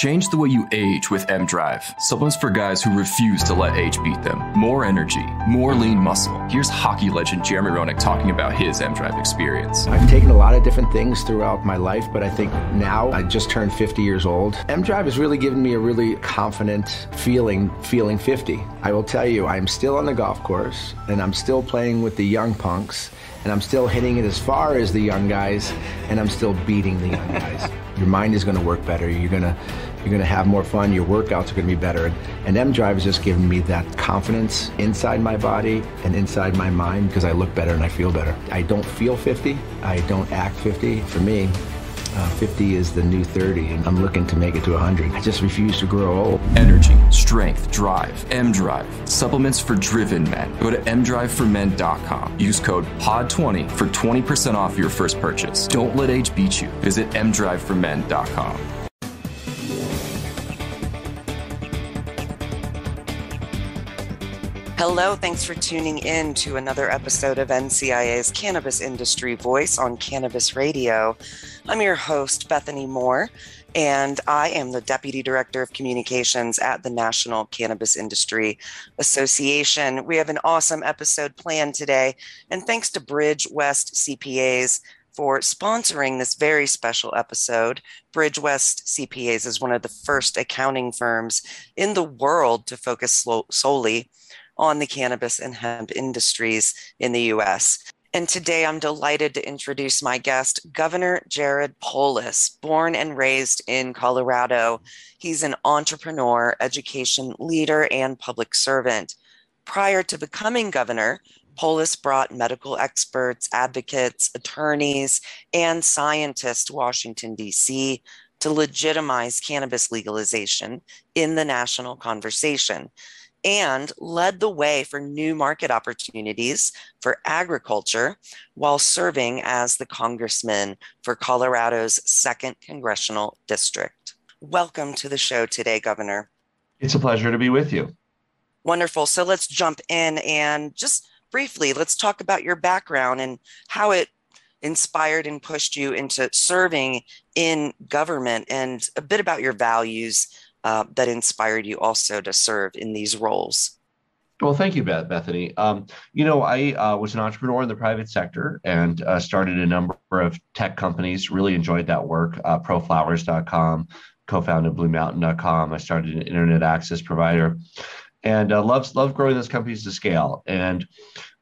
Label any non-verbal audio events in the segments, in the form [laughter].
Change the way you age with M Drive. Supplements for guys who refuse to let age beat them. More energy, more lean muscle. Here's hockey legend Jeremy Roenick talking about his M Drive experience. I've taken a lot of different things throughout my life, but I think now I just turned 50 years old. M Drive has really given me a really confident feeling, feeling 50. I will tell you, I'm still on the golf course and I'm still playing with the young punks and I'm still hitting it as far as the young guys and I'm still beating the young guys. [laughs] Your mind is going to work better. You're going to you're going to have more fun. Your workouts are going to be better. And M Drive has just given me that confidence inside my body and inside my mind because I look better and I feel better. I don't feel 50. I don't act 50. For me, uh, 50 is the new 30, and I'm looking to make it to 100. I just refuse to grow old. Energy, strength, drive, M Drive. Supplements for driven men. Go to mdriveformen.com. Use code POD20 for 20% off your first purchase. Don't let age beat you. Visit mdriveformen.com. Hello, thanks for tuning in to another episode of NCIA's Cannabis Industry Voice on Cannabis Radio. I'm your host, Bethany Moore, and I am the Deputy Director of Communications at the National Cannabis Industry Association. We have an awesome episode planned today, and thanks to Bridge West CPAs for sponsoring this very special episode. Bridge West CPAs is one of the first accounting firms in the world to focus solely on the cannabis and hemp industries in the US. And today I'm delighted to introduce my guest, Governor Jared Polis, born and raised in Colorado. He's an entrepreneur, education leader, and public servant. Prior to becoming governor, Polis brought medical experts, advocates, attorneys, and scientists to Washington, D.C. to legitimize cannabis legalization in the national conversation and led the way for new market opportunities for agriculture while serving as the congressman for Colorado's second congressional district. Welcome to the show today, Governor. It's a pleasure to be with you. Wonderful. So let's jump in and just briefly, let's talk about your background and how it inspired and pushed you into serving in government and a bit about your values uh, that inspired you also to serve in these roles? Well, thank you, Beth, Bethany. Um, you know, I uh, was an entrepreneur in the private sector and uh, started a number of tech companies. Really enjoyed that work. Uh, proflowers.com, co-founded BlueMountain.com. I started an internet access provider, and uh, loved growing those companies to scale. And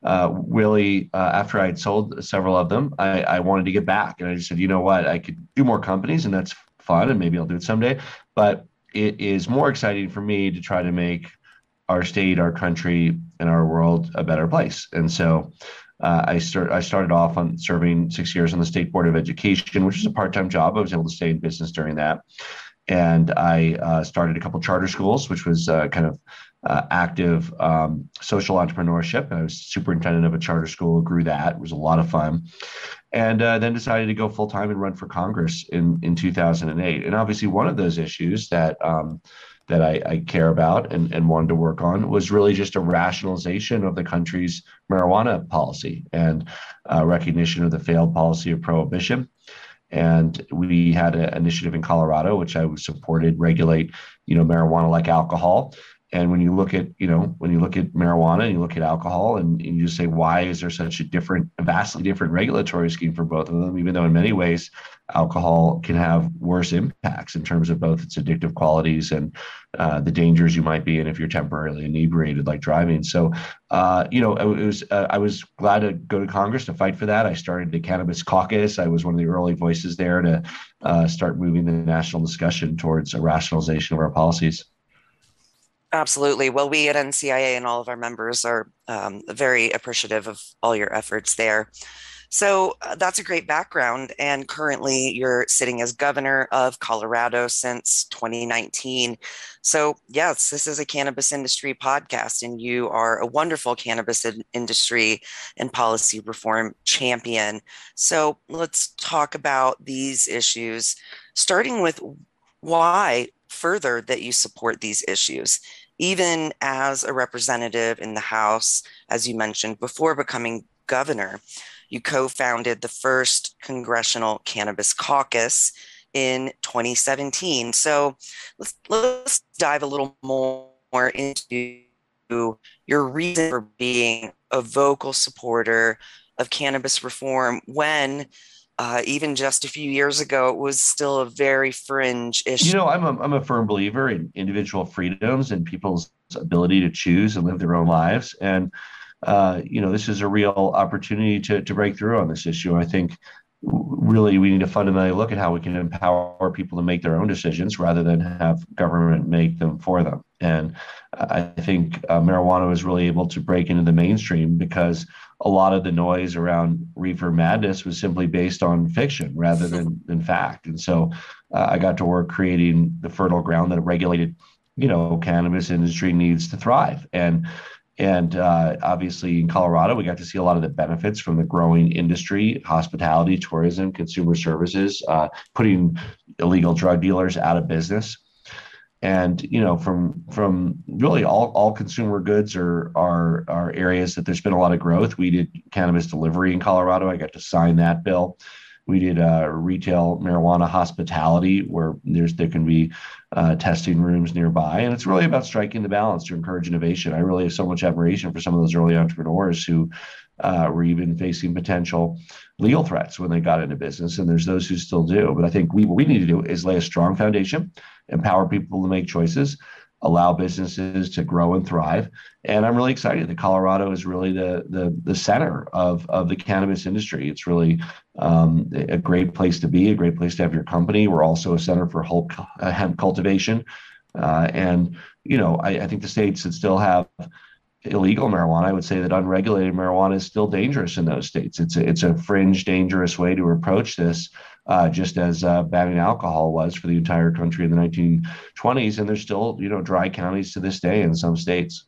uh, really, uh, after I had sold several of them, I, I wanted to get back, and I just said, you know what, I could do more companies, and that's fun, and maybe I'll do it someday. But it is more exciting for me to try to make our state, our country, and our world a better place. And so uh, I start I started off on serving six years on the state board of education, which is a part time job. I was able to stay in business during that, and I uh, started a couple charter schools, which was uh, kind of uh, active um, social entrepreneurship. I was superintendent of a charter school, grew that. It was a lot of fun and uh, then decided to go full time and run for Congress in in 2008. And obviously, one of those issues that um, that I, I, care about and, and wanted to work on was really just a rationalization of the country's marijuana policy and uh, recognition of the failed policy of prohibition. And we had an initiative in Colorado, which I supported, regulate, you know, marijuana like alcohol. And when you look at, you know, when you look at marijuana and you look at alcohol and, and, you just say, why is there such a different, a vastly different regulatory scheme for both of them, even though in many ways alcohol can have worse impacts in terms of both its addictive qualities and uh, the dangers you might be in if you're temporarily inebriated, like driving. So, uh, you know, it was uh, I was glad to go to Congress to fight for that. I started the Cannabis Caucus. I was one of the early voices there to uh, start moving the national discussion towards a rationalization of our policies. Absolutely. Well, we at NCIA and all of our members are um, very appreciative of all your efforts there. So uh, that's a great background. And currently, you're sitting as governor of Colorado since 2019. So, yes, this is a cannabis industry podcast, and you are a wonderful cannabis industry and policy reform champion. So, let's talk about these issues, starting with why further that you support these issues. Even as a representative in the House, as you mentioned, before becoming governor, you co founded the first Congressional Cannabis Caucus in 2017. So let's let's dive a little more into your reason for being a vocal supporter of cannabis reform when uh, even just a few years ago, it was still a very fringe issue. You know, I'm a, I'm a firm believer in individual freedoms and people's ability to choose and live their own lives. And, uh, you know, this is a real opportunity to, to break through on this issue. I think really we need to fundamentally look at how we can empower people to make their own decisions rather than have government make them for them. And I think uh, marijuana was really able to break into the mainstream because a lot of the noise around reefer madness was simply based on fiction rather than, than fact. And so uh, I got to work creating the fertile ground that a regulated, you know, cannabis industry needs to thrive. And and uh, obviously, in Colorado, we got to see a lot of the benefits from the growing industry, hospitality, tourism, consumer services, uh, putting illegal drug dealers out of business. And you know, from from really all, all consumer goods are, are are areas that there's been a lot of growth. We did cannabis delivery in Colorado. I got to sign that bill. We did uh, retail marijuana hospitality where there's there can be uh, testing rooms nearby, and it's really about striking the balance to encourage innovation. I really have so much admiration for some of those early entrepreneurs who uh, were even facing potential legal threats when they got into business, and there's those who still do. But I think we what we need to do is lay a strong foundation, empower people to make choices, allow businesses to grow and thrive. And I'm really excited that Colorado is really the the, the center of, of the cannabis industry. It's really um, a great place to be, a great place to have your company. We're also a center for uh, hemp cultivation. Uh, and, you know, I, I think the states that still have illegal marijuana, I would say that unregulated marijuana is still dangerous in those states. It's a, it's a fringe, dangerous way to approach this uh, just as uh, banning alcohol was for the entire country in the 1920s. And there's still, you know, dry counties to this day in some states.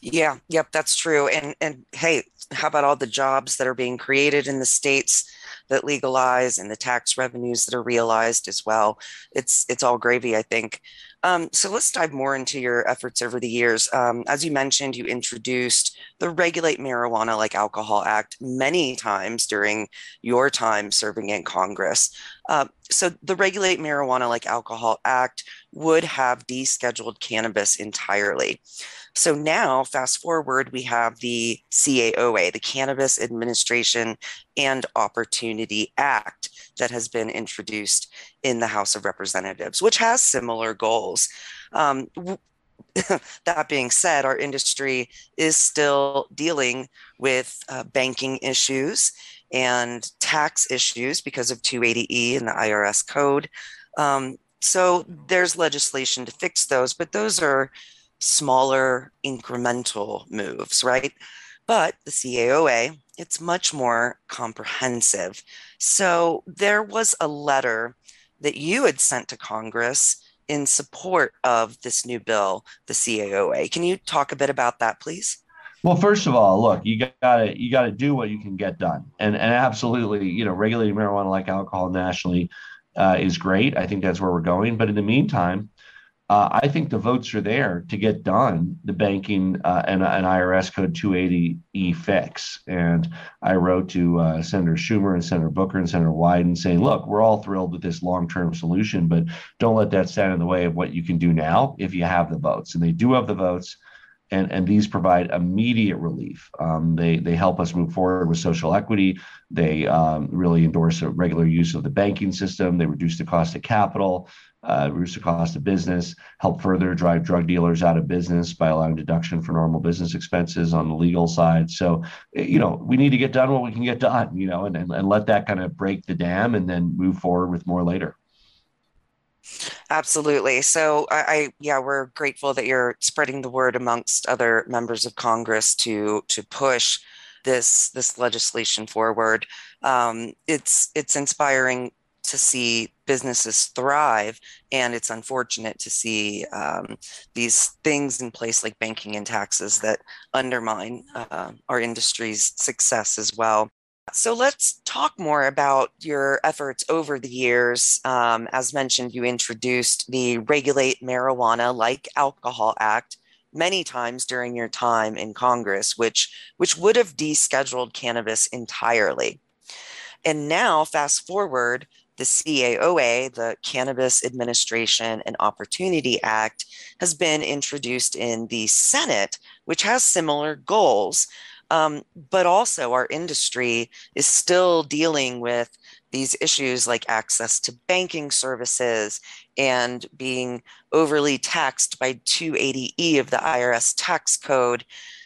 Yeah, yep, that's true. And and hey, how about all the jobs that are being created in the states that legalize and the tax revenues that are realized as well? It's it's all gravy, I think. Um, so let's dive more into your efforts over the years. Um, as you mentioned, you introduced the Regulate Marijuana Like Alcohol Act many times during your time serving in Congress. Uh, so the Regulate Marijuana Like Alcohol Act would have descheduled cannabis entirely. So now, fast forward, we have the CAOA, the Cannabis Administration and Opportunity Act, that has been introduced in the House of Representatives, which has similar goals. Um, [laughs] that being said, our industry is still dealing with uh, banking issues and tax issues because of 280E and the IRS code. Um, so there's legislation to fix those, but those are smaller incremental moves, right? But the CAOA, it's much more comprehensive. So there was a letter that you had sent to Congress in support of this new bill, the CAOA. Can you talk a bit about that, please? Well, first of all, look, you gotta you gotta do what you can get done, and and absolutely, you know, regulating marijuana like alcohol nationally uh, is great. I think that's where we're going. But in the meantime, uh, I think the votes are there to get done the banking uh, and an IRS code 280E fix. And I wrote to uh, Senator Schumer and Senator Booker and Senator Wyden saying, look, we're all thrilled with this long term solution, but don't let that stand in the way of what you can do now if you have the votes. And they do have the votes. And, and these provide immediate relief. Um, they, they help us move forward with social equity. They um, really endorse a regular use of the banking system. They reduce the cost of capital uh, reduce the cost of business, help further drive drug dealers out of business by allowing deduction for normal business expenses on the legal side. So, eh, you know, we need to get done what we can get done, you know, and, and, and let that kind of break the dam and then move forward with more later. Absolutely. So I, I, yeah, we're grateful that you're spreading the word amongst other members of Congress to to push this this legislation forward. Um, it's it's inspiring to see businesses thrive. And it's unfortunate to see um, these things in place like banking and taxes that undermine uh, our industry's success as well. So let's talk more about your efforts over the years. Um, as mentioned, you introduced the Regulate Marijuana Like Alcohol Act many times during your time in Congress, which which would have descheduled cannabis entirely. And now, fast forward, the CAOA, the Cannabis Administration and Opportunity Act, has been introduced in the Senate, which has similar goals. Um, but also, our industry is still dealing with these issues like access to banking services and being overly taxed by 280E of the IRS tax code.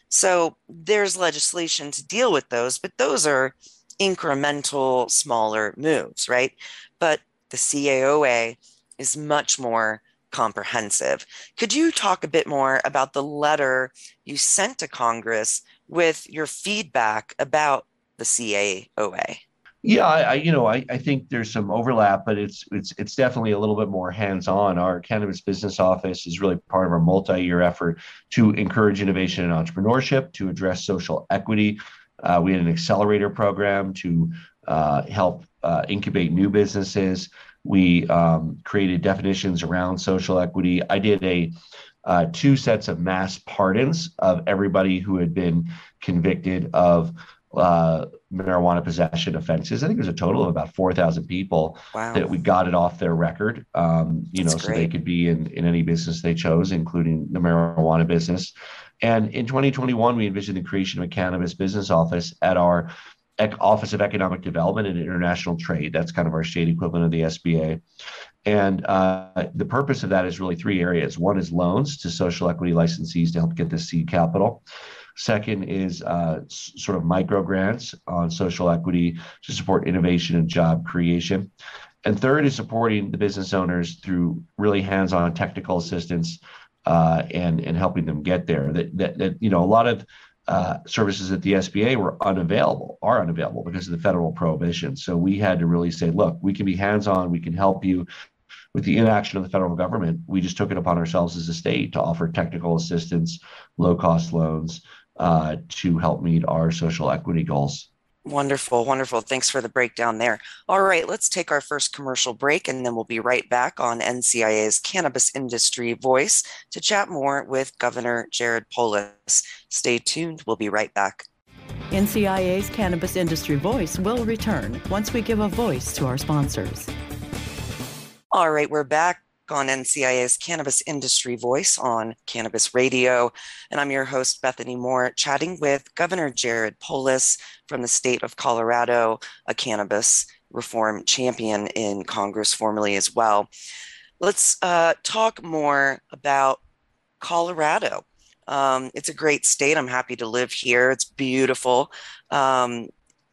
So, there's legislation to deal with those, but those are incremental, smaller moves, right? But the CAOA is much more comprehensive. Could you talk a bit more about the letter you sent to Congress with your feedback about the CAOA? Yeah, I, I, you know I, I think there's some overlap, but it's it's it's definitely a little bit more hands-on. Our cannabis business office is really part of our multi-year effort to encourage innovation and entrepreneurship, to address social equity, uh, we had an accelerator program to uh, help uh, incubate new businesses. We um, created definitions around social equity. I did a uh, two sets of mass pardons of everybody who had been convicted of uh, marijuana possession offenses. I think there's a total of about 4,000 people wow. that we got it off their record, um, you That's know, great. so they could be in, in any business they chose, including the marijuana business. And in 2021, we envisioned the creation of a cannabis business office at our Office of Economic Development and International Trade. That's kind of our state equivalent of the SBA. And uh, the purpose of that is really three areas. One is loans to social equity licensees to help get the seed capital. Second is uh, sort of micro grants on social equity to support innovation and job creation. And third is supporting the business owners through really hands on technical assistance uh, and and helping them get there. That that, that you know a lot of uh, services at the SBA were unavailable, are unavailable because of the federal prohibition. So we had to really say, look, we can be hands on, we can help you. With the inaction of the federal government, we just took it upon ourselves as a state to offer technical assistance, low cost loans uh, to help meet our social equity goals. Wonderful, wonderful. Thanks for the breakdown there. All right, let's take our first commercial break and then we'll be right back on NCIA's Cannabis Industry Voice to chat more with Governor Jared Polis. Stay tuned, we'll be right back. NCIA's Cannabis Industry Voice will return once we give a voice to our sponsors. All right, we're back on NCIA's Cannabis Industry Voice on Cannabis Radio. And I'm your host, Bethany Moore, chatting with Governor Jared Polis from the state of Colorado, a cannabis reform champion in Congress formerly as well. Let's uh, talk more about Colorado. Um, it's a great state. I'm happy to live here. It's beautiful. Um,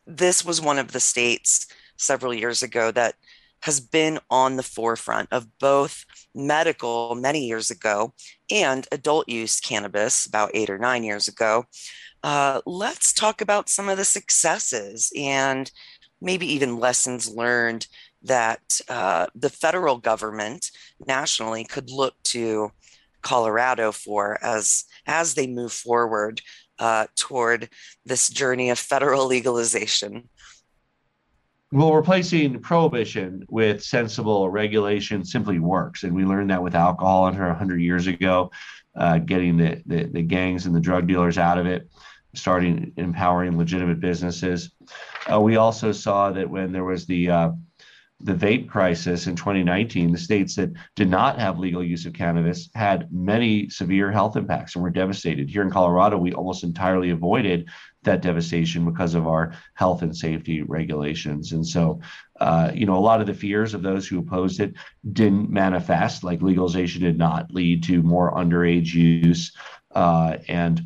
this was one of the states several years ago that has been on the forefront of both medical many years ago and adult use cannabis about eight or nine years ago. Uh, let's talk about some of the successes and maybe even lessons learned that uh, the federal government nationally could look to Colorado for as as they move forward uh, toward this journey of federal [laughs] legalization. Well, replacing prohibition with sensible regulation simply works. And we learned that with alcohol under 100 years ago, uh, getting the, the, the, gangs and the drug dealers out of it, starting empowering legitimate businesses. Uh, we also saw that when there was the uh, the vape crisis in 2019, the states that did not have legal use of cannabis had many severe health impacts and were devastated. Here in Colorado, we almost entirely avoided that devastation because of our health and safety regulations. And so, uh, you know, a lot of the fears of those who opposed it didn't manifest, like legalization did not lead to more underage use. Uh, and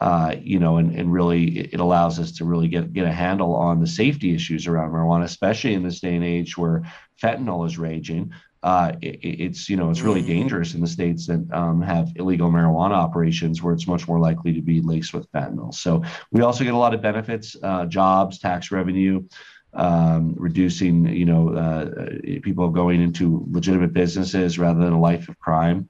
uh, you know, and, and really it allows us to really get, get a handle on the safety issues around marijuana, especially in this day and age where fentanyl is raging. Uh, it, it's you know it's really mm-hmm. dangerous in the states that um, have illegal marijuana operations where it's much more likely to be laced with fentanyl. So we also get a lot of benefits, uh, jobs, tax revenue, um, reducing you know uh, people going into legitimate businesses rather than a life of crime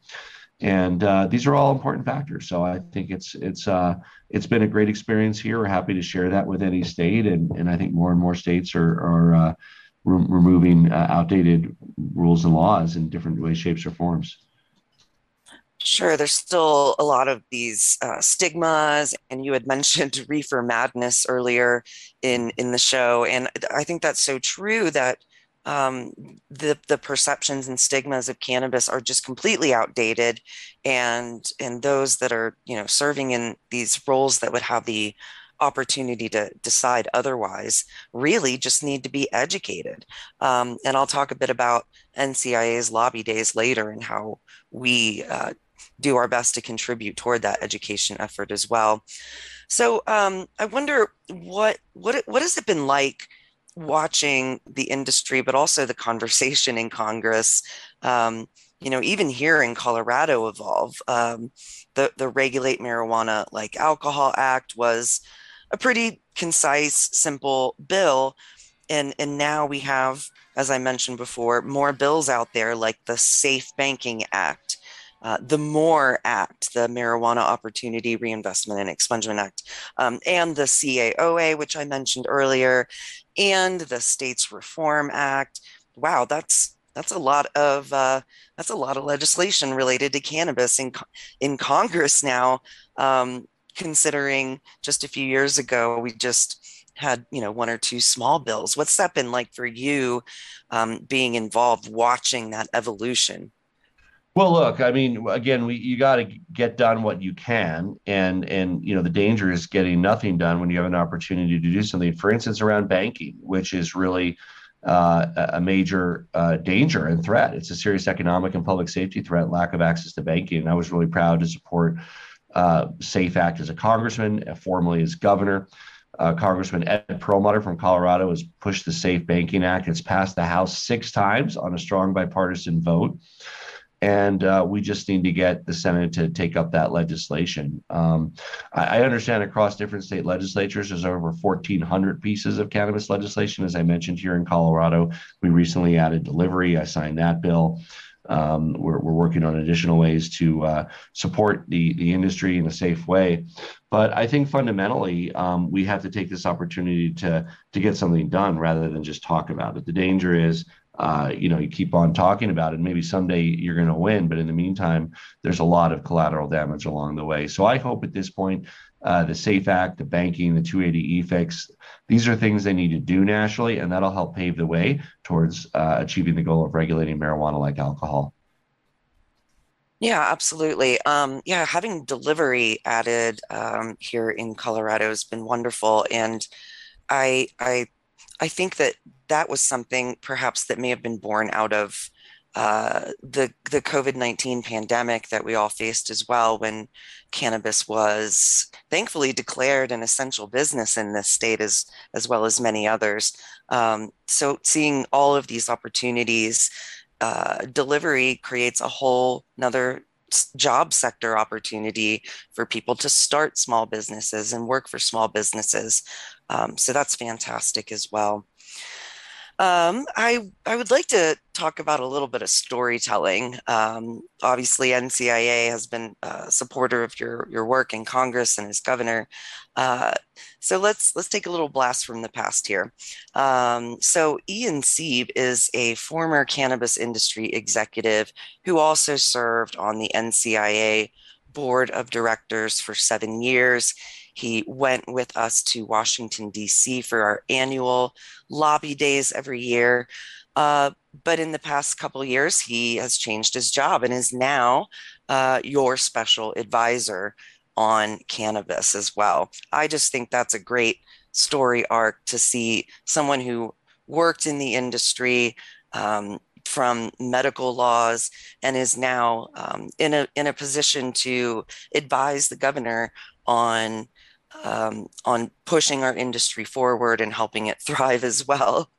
and uh, these are all important factors. So I think it's it's uh, it's been a great experience here. We're happy to share that with any state, and and I think more and more states are are uh, re- removing uh, outdated rules and laws in different ways, shapes, or forms. Sure, there's still a lot of these uh, stigmas, and you had [laughs] mentioned reefer madness earlier in in the show, and I think that's so true that um, the the perceptions and stigmas of cannabis are just completely outdated, and and those that are you know serving in these roles that would have the opportunity to decide otherwise really just need to be educated. Um, and I'll talk a bit about NCIA's lobby days later and how we uh, do our best to contribute toward that education effort as well. So um, I wonder what what what has it been like watching the industry, but also the conversation in Congress. Um, you know, even here in Colorado, evolve. Um, the the Regulate Marijuana Like Alcohol Act was a pretty concise, simple bill, and and now we have, as I mentioned before, more bills out there like the Safe Banking Act. Uh, the MORE Act, the Marijuana Opportunity Reinvestment and Expungement Act, um, and the CAOA, which I mentioned earlier, and the States Reform Act. Wow, that's that's a lot of uh, that's a lot of legislation related to cannabis in in Congress now. Um, considering just a few years ago, we just had you know one or two small bills. What's that been like for you, um, being involved, watching that evolution? Well, look, I mean, again, we you got to get done what you can, and and you know the danger is getting nothing done when you have an opportunity to do something. For instance, around banking, which is really uh, a major uh, danger and threat. It's a serious economic and public safety threat. Lack of access to banking. And I was really proud to support uh, SAFE Act as a congressman, formerly as governor. Uh, Congressman Ed Perlmutter from Colorado has pushed the Safe Banking Act. It's passed the House six times on a strong bipartisan vote and uh, we just need to get the Senate to take up that legislation. Um, I, I, understand across different state legislatures, there's over 1,400 pieces of cannabis legislation. As I mentioned here in Colorado, we recently added delivery. I signed that bill. Um, we're, we're, working on additional ways to uh, support the, the industry in a safe way. But I think fundamentally, um, we have to take this opportunity to, to get something done rather than just talk about it. The danger is uh, you know, you keep on talking about it. Maybe someday you're going to win, but in the meantime, there's a lot of collateral damage along the way. So I hope at this point, uh, the SAFE Act, the banking, the 280E fix, these are things they need to do nationally, and that'll help pave the way towards uh, achieving the goal of regulating marijuana like alcohol. Yeah, absolutely. Um, yeah, having delivery added um, here in Colorado has been wonderful, and I I I think that that was something perhaps that may have been born out of uh, the the COVID nineteen pandemic that we all faced as well, when cannabis was thankfully declared an essential business in this state as as well as many others. Um, so seeing all of these opportunities, uh, delivery creates a whole another job sector opportunity for people to start small businesses and work for small businesses. Um, so that's fantastic as well. Um, I I would like to talk about a little bit of storytelling. Um, obviously, NCIA has been a supporter of your your work in Congress and as governor. Uh, so let's let's take a little blast from the past here. Um, so Ean Seeb is a former cannabis industry executive who also served on the NCIA board of directors for seven years. He went with us to Washington, D.C. for our annual lobby days every year. Uh, but in the past couple years, he has changed his job and is now uh, your special advisor on cannabis as well. I just think that's a great story arc to see someone who worked in the industry um, from medical laws and is now um, in a in a position to advise the governor on um, on pushing our industry forward and helping it [laughs] thrive as well.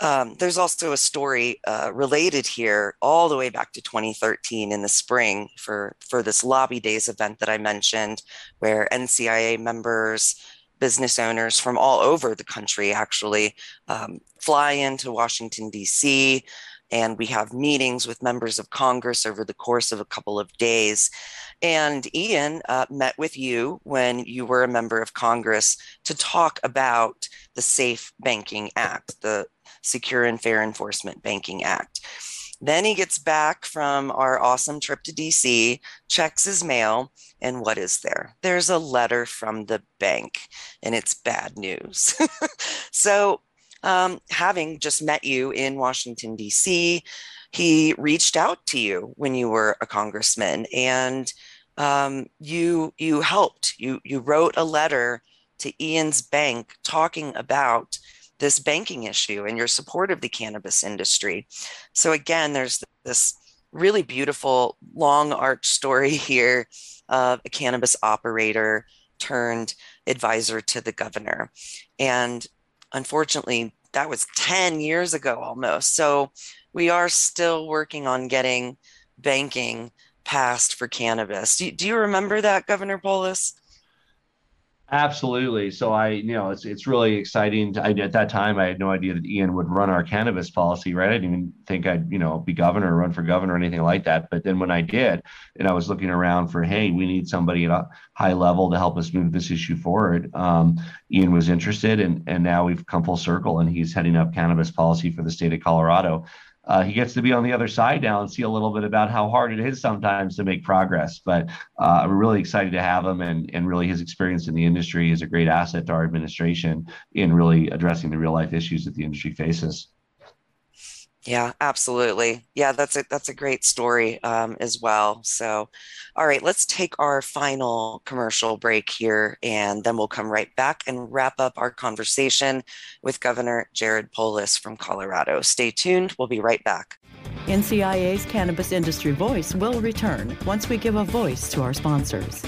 Um, there's also a story uh, related here all the way back to 2013 in the spring for, for this lobby days event that I mentioned, where NCIA members, business owners from all over the country actually um, fly into Washington, D.C., and we have meetings with members of Congress over the course of a couple of days. And Ean uh, met with you when you were a member of Congress to talk about the Safe Banking Act, the Secure and Fair Enforcement Banking Act. Then he gets back from our awesome trip to DC, checks his mail, and what is there? There's a letter from the bank, and it's bad news. [laughs] so um, having just met you in Washington, D.C., he reached out to you when you were a congressman and um, you you helped you you wrote a letter to Ean's bank talking about this banking issue and your support of the cannabis industry. So again, there's this really beautiful long arch story [laughs] here of a cannabis operator turned advisor to the governor. And unfortunately, that was 10 years ago almost. So we are still working on getting banking passed for cannabis. Do, do you remember that, Governor Polis? Absolutely. So I, you know, it's it's really exciting. To, I, at that time, I had no idea that Ean would run our cannabis policy. Right? I didn't even think I'd, you know, be governor or run for governor or anything like that. But then when I did, and I was looking around for, hey, we need somebody at a high level to help us move this issue forward. Um, Ean was interested, and and now we've come full circle, and he's heading up cannabis policy for the state of Colorado uh, he gets to be on the other side now and see a little bit about how hard it is sometimes to make progress. But uh, we're really excited to have him, and and really his experience in the industry is a great asset to our administration in really addressing the real life issues that the industry faces. Yeah, absolutely. Yeah, that's a that's a great story um, as well. So, all right, let's take our final commercial break here, and then we'll come right back and wrap up our conversation with Governor Jared Polis from Colorado. Stay tuned. We'll be right back. NCIA's Cannabis Industry Voice will return once we give a voice to our sponsors.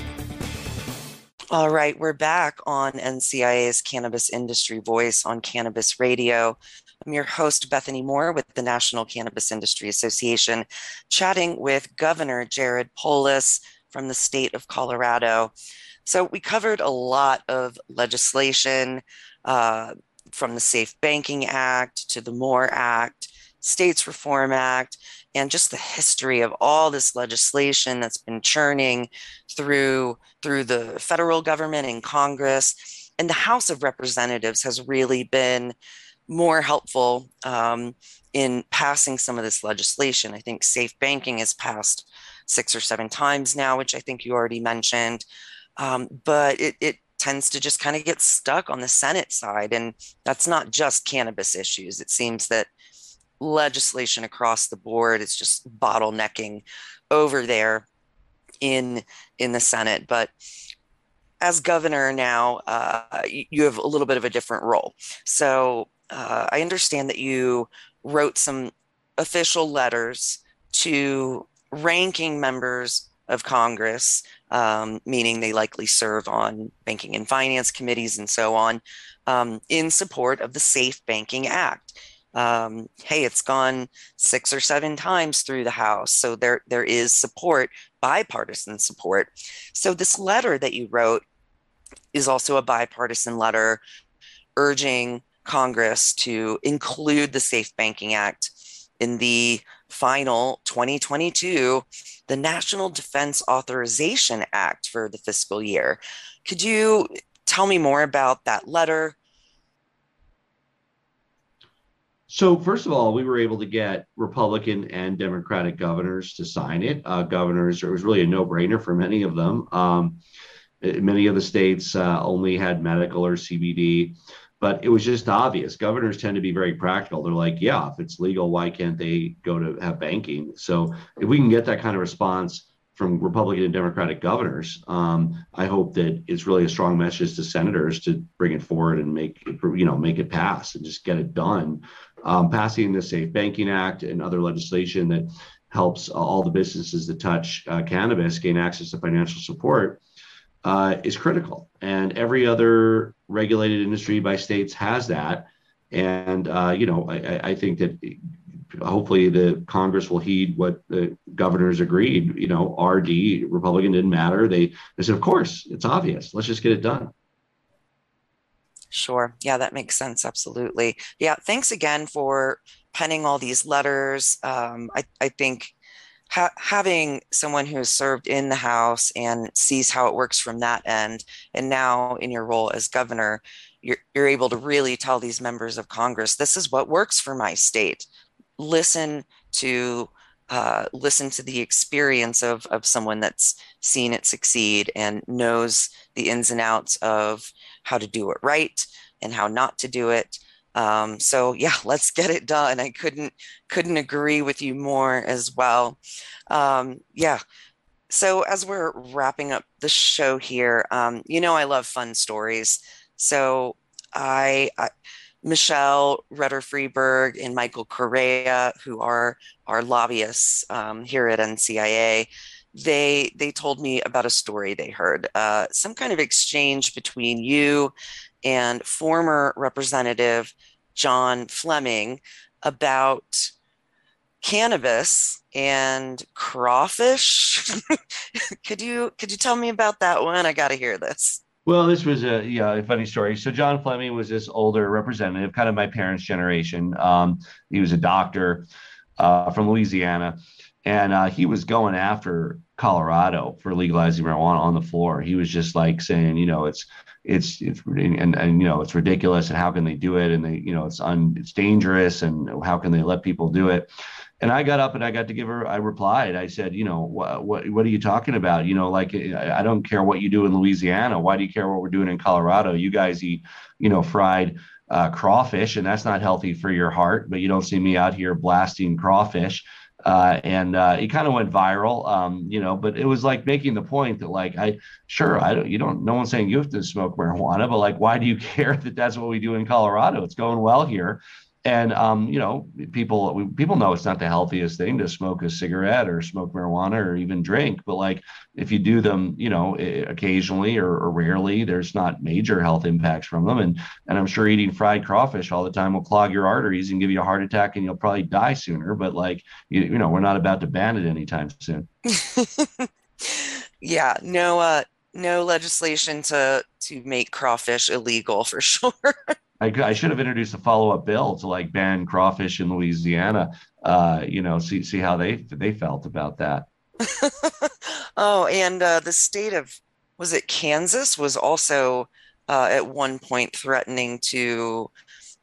All right, we're back on NCIA's Cannabis Industry Voice on Cannabis Radio. I'm your host, Bethany Moore, with the National Cannabis Industry Association, chatting with Governor Jared Polis from the state of Colorado. So, we covered a lot of legislation uh, from the Safe Banking Act to the MORE Act, States Reform Act, and just the history of all this legislation that's been churning through through the federal government and Congress. And the House of Representatives has really been more helpful um, in passing some of this legislation. I think safe banking has passed six or seven times now, which I think you already mentioned. Um, but it, it tends to just kind of get stuck on the Senate side. And that's not just cannabis issues. It seems that legislation across the board is just bottlenecking over there in in the Senate. But as governor now, uh, you have a little bit of a different role. So uh, I understand that you wrote some official letters to ranking members of Congress, um, meaning they likely serve on banking and finance committees and so on, um, in support of the Safe Banking Act. Um, hey, it's gone six or seven times through the House, so there there is support, bipartisan support. So this letter that you wrote is also a bipartisan letter urging Congress to include the Safe Banking Act in the final 2022, the National Defense Authorization Act for the fiscal year. Could you tell me more about that letter? So, first of all, we were able to get Republican and Democratic governors to sign it. Uh, governors, it was really a no brainer for many of them. Um, many of the states uh, only had medical or CBD but it was just obvious. Governors tend to be very practical. They're like, yeah, if it's legal, why can't they go to have banking? So if we can get that kind of response from Republican and Democratic governors, um, I hope that it's really a strong message to senators to bring it forward and make it, you know make it pass and just get it done. Um, passing the Safe Banking Act and other legislation that helps all the businesses that touch uh, cannabis gain access to financial support uh, is critical. And every other regulated industry by states has that. And, uh, you know, I, I, think that hopefully the Congress will heed what the governors agreed. You know, RD, Republican didn't matter. They, they said, of course, it's obvious. Let's just get it done. Sure. Yeah, that makes sense. Absolutely. Yeah. Thanks again for penning all these letters. Um, I, I think ha- having someone who has served in the House and sees how it works from that end, and now in your role as governor, you're, you're able to really tell these members of Congress, this is what works for my state. Listen to uh, listen to the experience of, of someone that's seen it succeed and knows the ins and outs of how to do it right and how not to do it. Um, so yeah, [laughs] let's get it done. I couldn't couldn't agree with you more as well. Um, yeah. So as we're wrapping up the show here, um, you know I love fun stories. So I, I Michelle Rutter Freeberg and Michael Correia, who are our lobbyists um, here at NCIA, they they told me about a story they heard, uh, some kind of exchange between you and former Representative John Fleming about cannabis and crawfish. [laughs] could you could you tell me about that one? I got to hear this. Well, this was a yeah a funny story. So John Fleming was this older representative, kind of my parents' generation. Um, he was a doctor uh, from Louisiana, and uh, he was going after Colorado for legalizing marijuana on the floor. He was just like saying, you know, it's it's it's and, and you know it's ridiculous, and how can they do it? And they you know it's un it's dangerous, and how can they let people do it? and I got up and I got to give her. I replied. I said, you know, what what what are you talking about? You know, like I don't care what you do in Louisiana. Why do you care what we're doing in Colorado? You guys eat, you know, fried uh, crawfish, and that's not healthy for your heart. But you don't see me out here blasting crawfish. Uh, and uh, it kind of went viral, um, you know. But it was like making the point that, like, I sure I don't, you don't, no one's saying you have to smoke marijuana, but like, why do you [laughs] care that that's what we do in Colorado? It's going well here, and um, you know, people people know it's not the healthiest thing to smoke a cigarette or smoke marijuana or even drink. But like, if you do them, you know, occasionally or, or, rarely, there's not major health impacts from them. And and I'm sure eating fried crawfish all the time will clog your arteries and give you a heart attack, and you'll probably die sooner. But like, you, you know, we're not about to ban it anytime soon. [laughs] yeah, no, uh, no legislation to to make crawfish illegal for [laughs] sure. I, I should have introduced a follow up bill to like ban crawfish in Louisiana. Uh, you know, see see how they they felt about that. [laughs] oh, and uh, the state of was it Kansas was also uh, at one point threatening to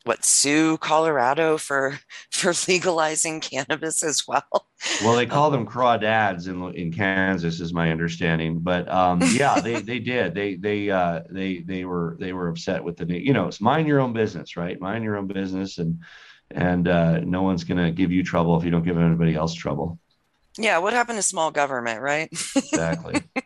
what sue Colorado for [laughs] for legalizing cannabis as well. Well, they call them crawdads in in Kansas, is my understanding. But um, [laughs] yeah, they they did. They they uh, they they were they were upset with the you know it's mind your own business, right? Mind your own business, and and uh, no one's gonna give you trouble if you don't give anybody else trouble. Yeah, what happened to small government, right? Exactly. [laughs]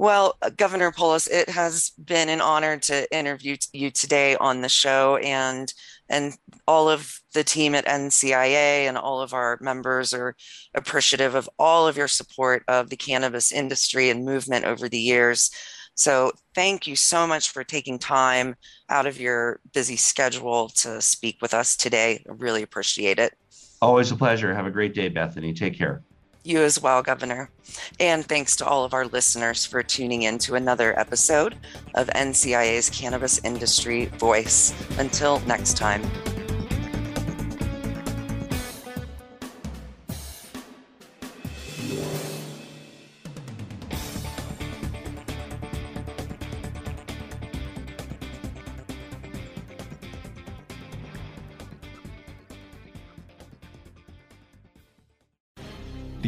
Well, uh, Governor Polis, it has been an honor to interview you today on the show, and and all of the team at NCIA and all of our members are appreciative of all of your support of the cannabis industry and movement over the years. So, thank you so much for taking time out of your busy schedule to speak with us today. I really appreciate it. Always a pleasure. Have a great day, Bethany. Take care. You as well, Governor. And thanks to all of our listeners for tuning in to another episode of NCIA's Cannabis Industry Voice. Until next time.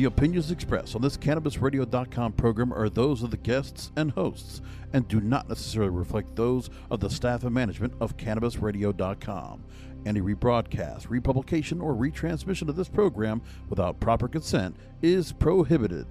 The opinions expressed on this CannabisRadio.com program are those of the guests and hosts and do not necessarily reflect those of the staff and management of CannabisRadio.com. Any rebroadcast, republication, or retransmission of this program without proper consent is prohibited.